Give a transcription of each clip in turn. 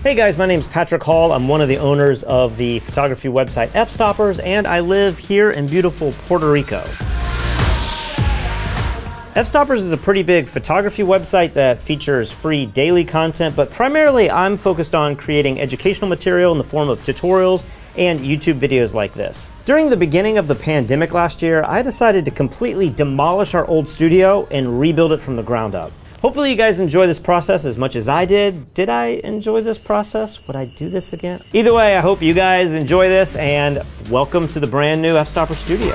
Hey guys, my name is Patrick Hall. I'm one of the owners of the photography website Fstoppers, and I live here in beautiful Puerto Rico. Fstoppers is a pretty big photography website that features free daily content, but primarily I'm focused on creating educational material in the form of tutorials and YouTube videos like this. During the beginning of the pandemic last year, I decided to completely demolish our old studio and rebuild it from the ground up. Hopefully you guys enjoy this process as much as I did. Did I enjoy this process? Would I do this again? Either way, I hope you guys enjoy this and welcome to the brand new Fstopper Studio.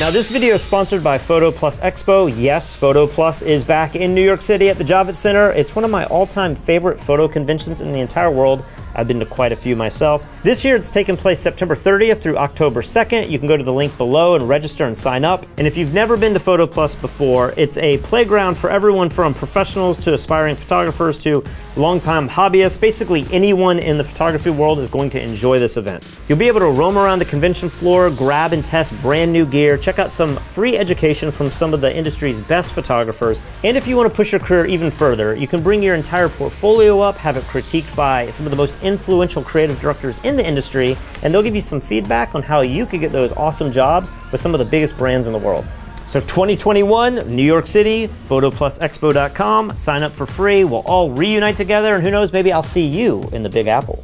Now this video is sponsored by Photo Plus Expo. Yes, Photo Plus is back in New York City at the Javits Center. It's one of my all-time favorite photo conventions in the entire world. I've been to quite a few myself. This year it's taking place September 30th through October 2nd. You can go to the link below and register and sign up. And if you've never been to Photo Plus before, it's a playground for everyone from professionals to aspiring photographers to longtime hobbyists. Basically anyone in the photography world is going to enjoy this event. You'll be able to roam around the convention floor, grab and test brand new gear, check out some free education from some of the industry's best photographers. And if you want to push your career even further, you can bring your entire portfolio up, have it critiqued by some of the most influential creative directors in the industry, and they'll give you some feedback on how you could get those awesome jobs with some of the biggest brands in the world. So 2021, New York City, photoplusexpo.com, sign up for free. We'll all reunite together, and who knows, maybe I'll see you in the Big Apple.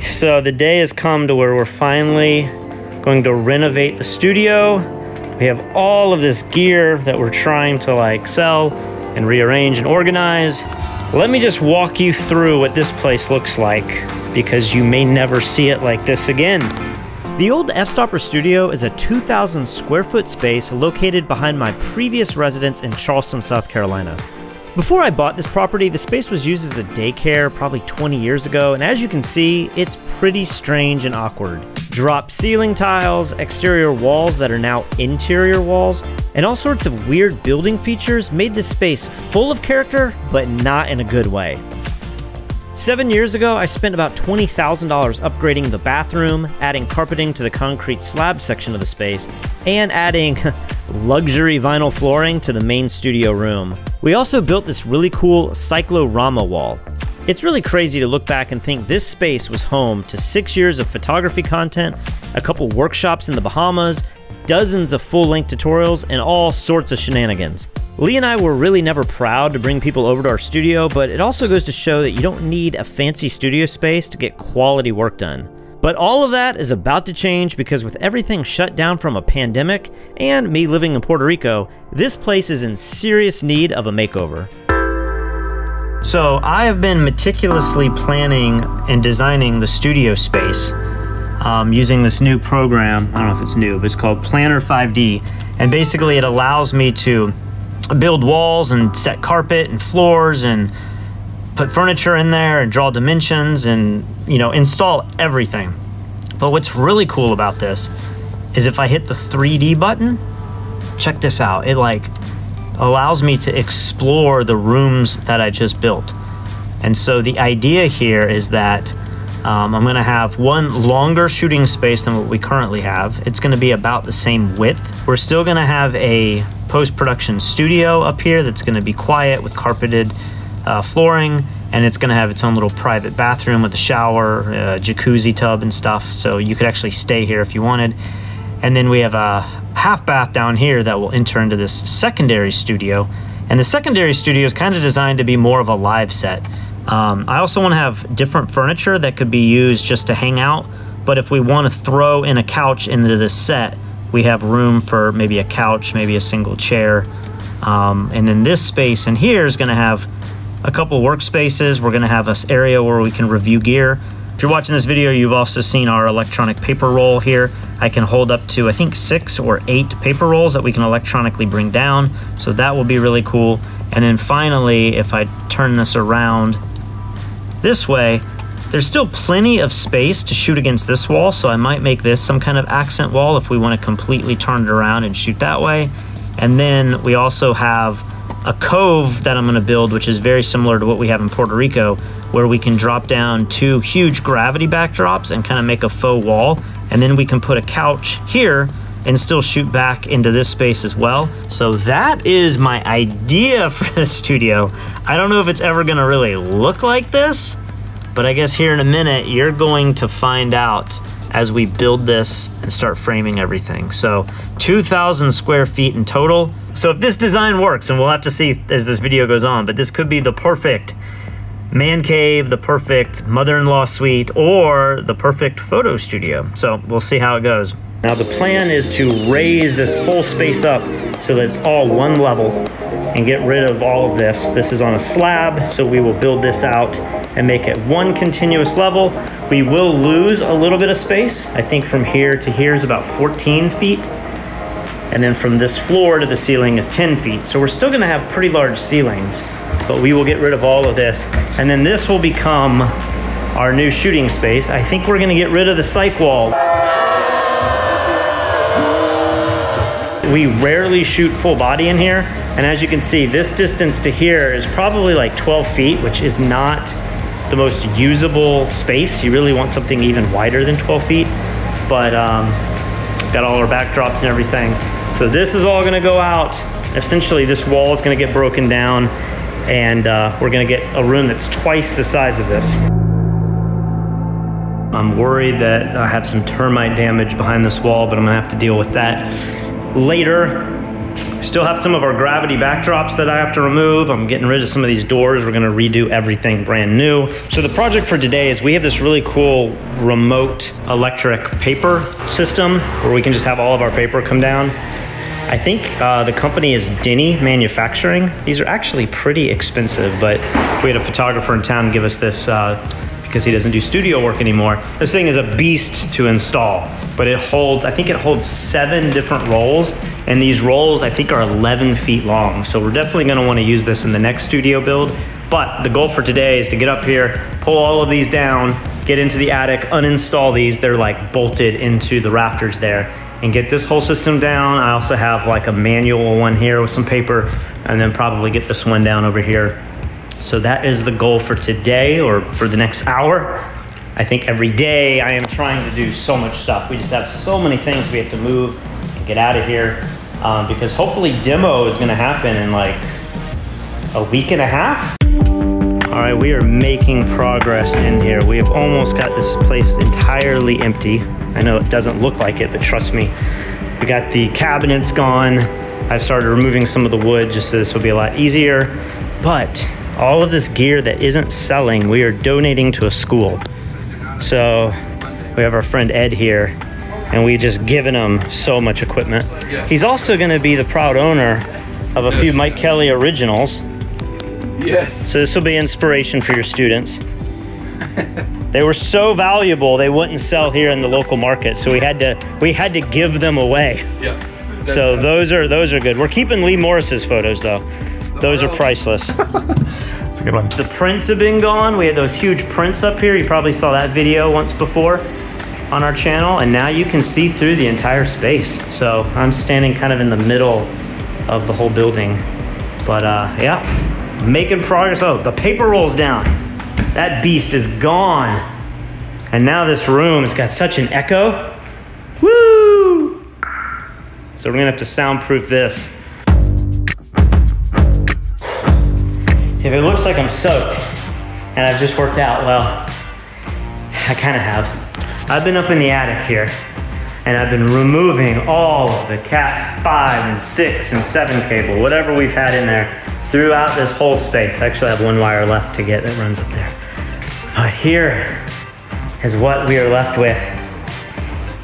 So the day has come to where we're finally going to renovate the studio. We have all of this gear that we're trying to like sell and rearrange and organize. Let me just walk you through what this place looks like because you may never see it like this again. The old Fstopper studio is a 2,000 square foot space located behind my previous residence in Charleston, South Carolina. Before I bought this property, the space was used as a daycare probably 20 years ago, and as you can see, it's pretty strange and awkward. Drop ceiling tiles, exterior walls that are now interior walls, and all sorts of weird building features made this space full of character, but not in a good way. Seven years ago, I spent about $20,000 upgrading the bathroom, adding carpeting to the concrete slab section of the space, and adding luxury vinyl flooring to the main studio room. We also built this really cool cyclorama wall. It's really crazy to look back and think this space was home to six years of photography content, a couple workshops in the Bahamas, dozens of full-length tutorials, and all sorts of shenanigans. Lee and I were really never proud to bring people over to our studio, but it also goes to show that you don't need a fancy studio space to get quality work done. But all of that is about to change because with everything shut down from a pandemic and me living in Puerto Rico, this place is in serious need of a makeover. So I have been meticulously planning and designing the studio space um, using this new program. I don't know if it's new, but it's called Planner 5D. And basically it allows me to build walls and set carpet and floors and put furniture in there and draw dimensions and you know install everything but what's really cool about this is if I hit the 3D button check this out it like allows me to explore the rooms that I just built and so the idea here is that um, I'm gonna have one longer shooting space than what we currently have. It's gonna be about the same width. We're still gonna have a post-production studio up here that's gonna be quiet with carpeted uh, flooring and it's gonna have its own little private bathroom with a shower, a jacuzzi tub and stuff. So you could actually stay here if you wanted. And then we have a half bath down here that will enter into this secondary studio. And the secondary studio is kind of designed to be more of a live set. Um, I also want to have different furniture that could be used just to hang out. But if we want to throw in a couch into this set, we have room for maybe a couch, maybe a single chair. Um, and then this space in here is going to have a couple workspaces. We're going to have this area where we can review gear. If you're watching this video, you've also seen our electronic paper roll here. I can hold up to, I think, six or eight paper rolls that we can electronically bring down. So that will be really cool. And then finally, if I turn this around, this way, there's still plenty of space to shoot against this wall, so I might make this some kind of accent wall if we want to completely turn it around and shoot that way. And then we also have a cove that I'm going to build, which is very similar to what we have in Puerto Rico, where we can drop down two huge gravity backdrops and kind of make a faux wall. And then we can put a couch here and still shoot back into this space as well. So that is my idea for the studio. I don't know if it's ever gonna really look like this, but I guess here in a minute, you're going to find out as we build this and start framing everything. So 2,000 square feet in total. So if this design works, and we'll have to see as this video goes on, but this could be the perfect man cave, the perfect mother-in-law suite, or the perfect photo studio. So we'll see how it goes. Now the plan is to raise this whole space up so that it's all one level and get rid of all of this. This is on a slab, so we will build this out and make it one continuous level. We will lose a little bit of space. I think from here to here is about 14 feet. And then from this floor to the ceiling is 10 feet. So we're still gonna have pretty large ceilings, but we will get rid of all of this. And then this will become our new shooting space. I think we're gonna get rid of the cyc wall. We rarely shoot full body in here. And as you can see, this distance to here is probably like 12 feet, which is not the most usable space. You really want something even wider than 12 feet. But um, got all our backdrops and everything. So this is all gonna go out. Essentially, this wall is gonna get broken down and uh, we're gonna get a room that's twice the size of this. I'm worried that I have some termite damage behind this wall, but I'm gonna have to deal with that later. We still have some of our gravity backdrops that I have to remove. I'm getting rid of some of these doors. We're gonna redo everything brand new. So the project for today is we have this really cool remote electric paper system where we can just have all of our paper come down. I think uh, the company is Denny Manufacturing. These are actually pretty expensive, but we had a photographer in town give us this uh, because he doesn't do studio work anymore. This thing is a beast to install, but it holds, I think it holds seven different rolls, and these rolls I think are 11 feet long. So we're definitely gonna wanna use this in the next studio build. But the goal for today is to get up here, pull all of these down, get into the attic, uninstall these. They're like bolted into the rafters there and get this whole system down. I also have like a manual one here with some paper and then probably get this one down over here so that is the goal for today or for the next hour. I think every day I am trying to do so much stuff. We just have so many things we have to move and get out of here um, because hopefully demo is gonna happen in like a week and a half. All right, we are making progress in here. We have almost got this place entirely empty. I know it doesn't look like it, but trust me. We got the cabinets gone. I've started removing some of the wood just so this will be a lot easier. But all of this gear that isn't selling, we are donating to a school. So we have our friend Ed here, and we just given him so much equipment. He's also going to be the proud owner of a few Mike Kelley originals. Yes. So this will be inspiration for your students. they were so valuable they wouldn't sell here in the local market, so we had to we had to give them away. Yeah. So those are those are good. We're keeping Lee Morris's photos though. Those are priceless. It's a good one. The prints have been gone. We had those huge prints up here. You probably saw that video once before on our channel, and now you can see through the entire space. So I'm standing kind of in the middle of the whole building. But uh, yeah, making progress. Oh, the paper rolls down. That beast is gone. And now this room has got such an echo. Woo! So we're gonna have to soundproof this. If it looks like I'm soaked and I've just worked out, well, I kind of have. I've been up in the attic here and I've been removing all of the Cat 5 and 6 and 7 cable, whatever we've had in there, throughout this whole space. I actually have one wire left to get that runs up there. But here is what we are left with.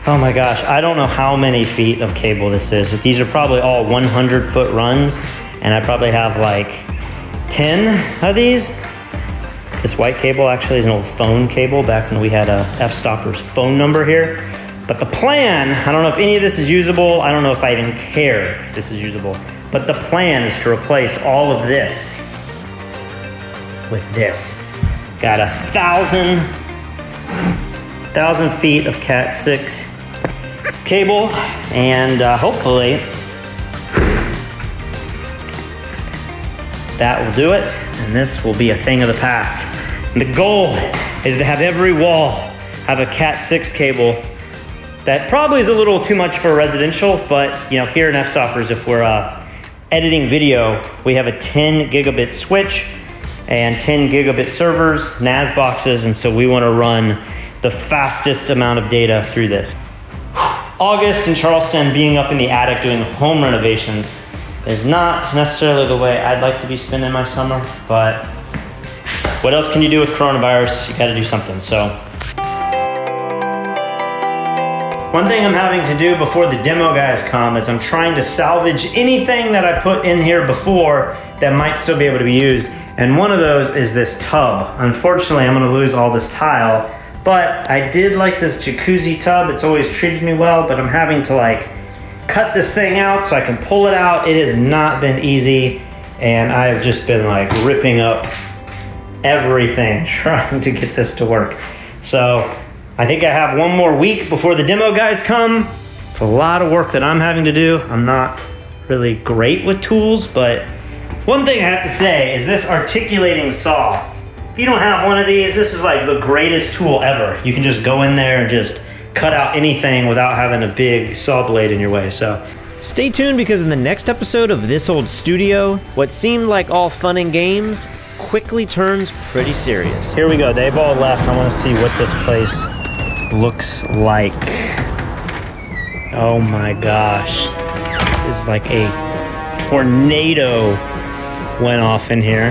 Oh my gosh, I don't know how many feet of cable this is. These are probably all 100 foot runs, and I probably have like 10 of these. This white cable actually is an old phone cable back when we had a Fstopper's phone number here. But the plan, I don't know if any of this is usable. I don't know if I even care if this is usable. But the plan is to replace all of this with this. Got a thousand, thousand feet of Cat 6 cable, and uh, hopefully that will do it, and this will be a thing of the past. The goal is to have every wall have a Cat 6 cable that probably is a little too much for residential, but you know, here in Fstoppers, if we're uh, editing video, we have a 10 gigabit switch and 10 gigabit servers, NAS boxes, and so we wanna run the fastest amount of data through this. August in Charleston, being up in the attic doing home renovations is not necessarily the way I'd like to be spending my summer, but what else can you do with coronavirus? You gotta do something, so. One thing I'm having to do before the demo guys come is I'm trying to salvage anything that I put in here before that might still be able to be used. And one of those is this tub. Unfortunately, I'm gonna lose all this tile but I did like this jacuzzi tub. It's always treated me well, but I'm having to like cut this thing out so I can pull it out. It has not been easy. And I've just been like ripping up everything trying to get this to work. So I think I have one more week before the demo guys come. It's a lot of work that I'm having to do. I'm not really great with tools, but one thing I have to say is this articulating saw if you don't have one of these, this is like the greatest tool ever. You can just go in there and just cut out anything without having a big saw blade in your way, so. Stay tuned because in the next episode of This Old Studio, what seemed like all fun and games quickly turns pretty serious. Here we go, they've all left. I wanna see what this place looks like. Oh my gosh. It's like a tornado went off in here.